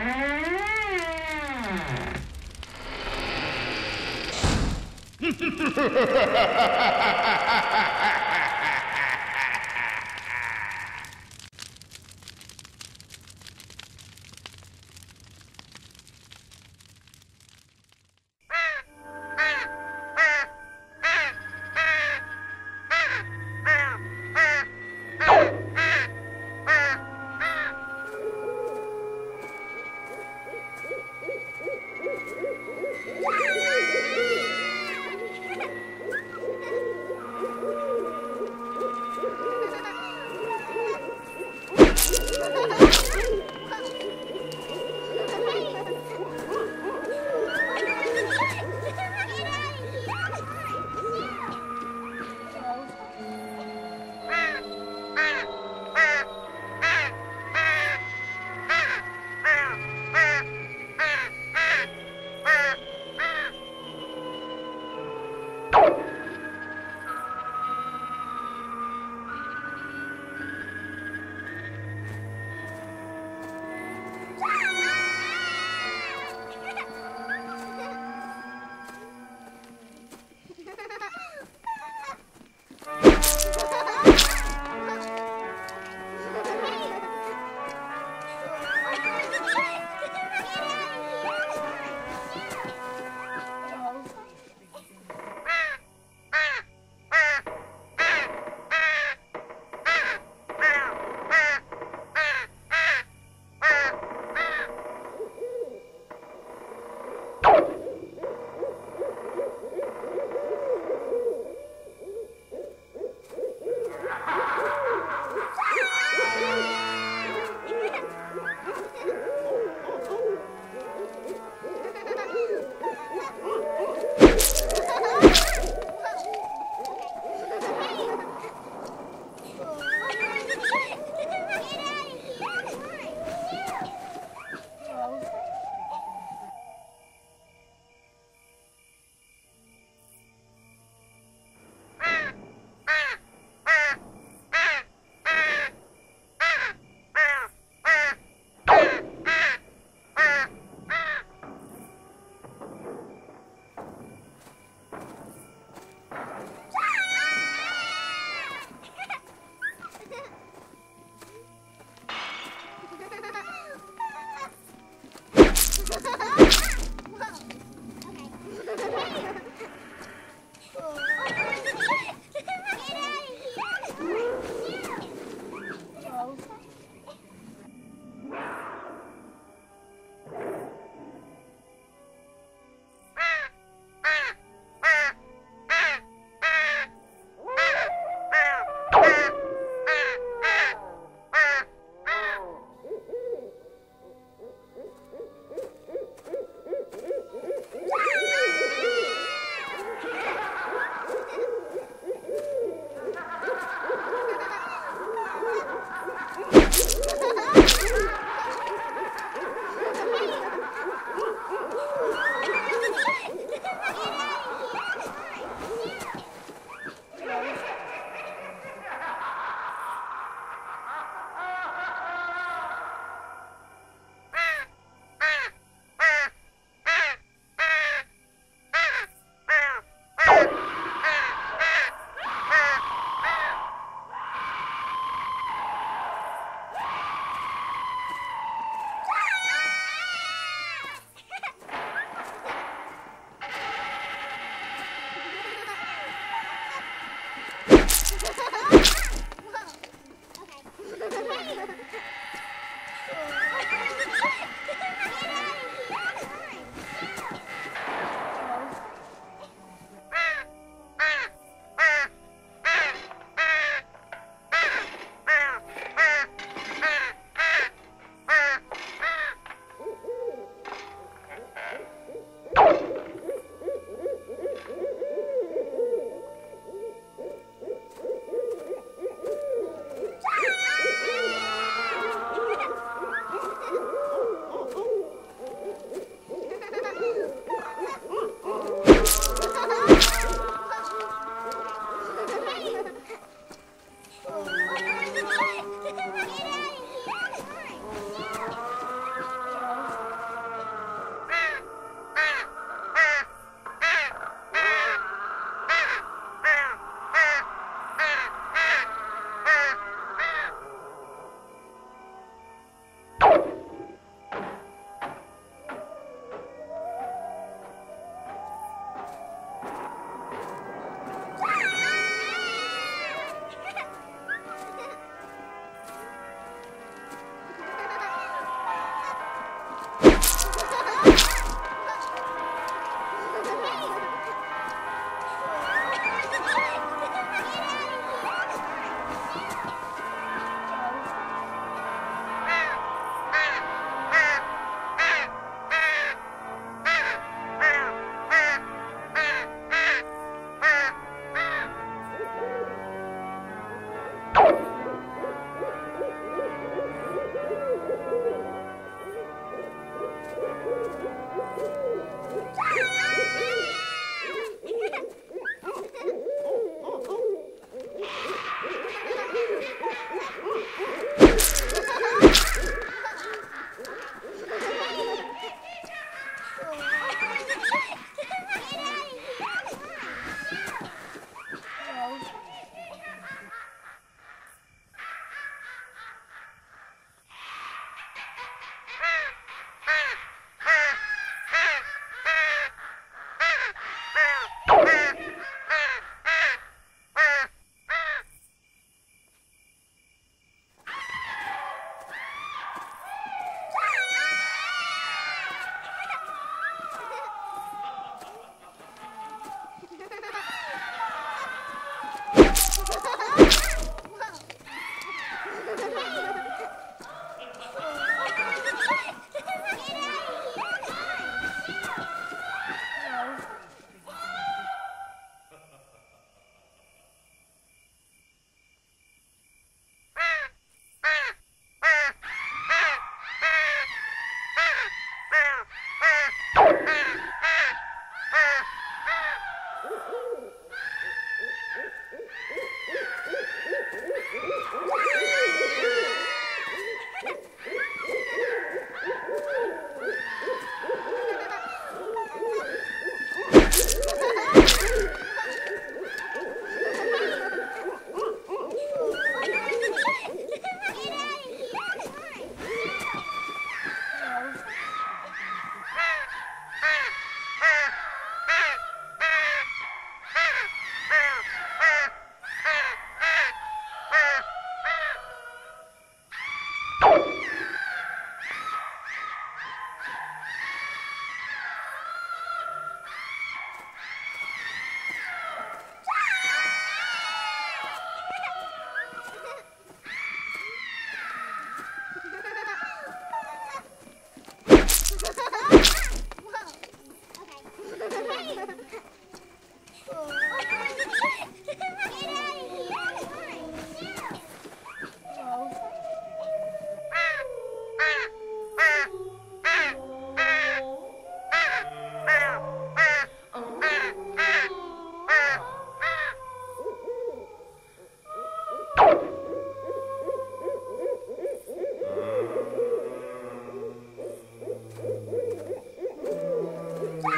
Ha ha ha ha ha ha!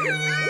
Ah!